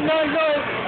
no, no.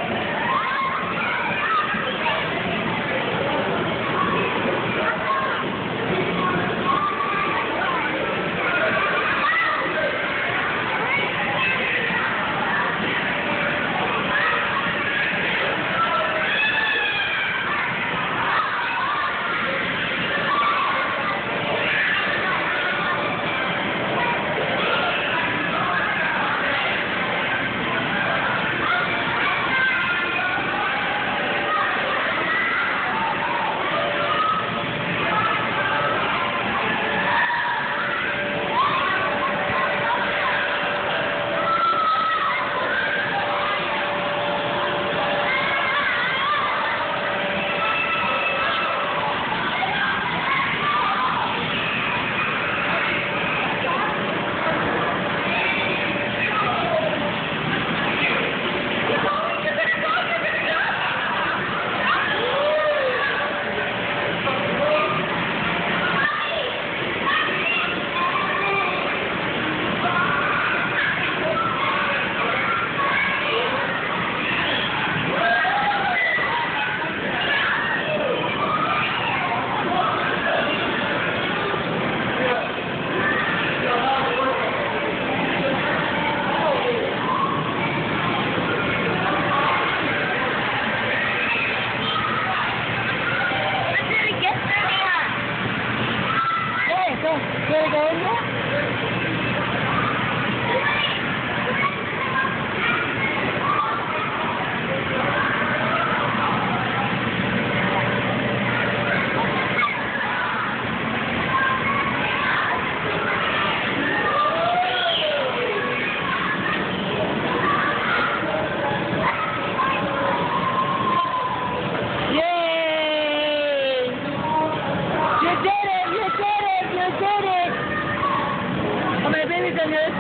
cambio de.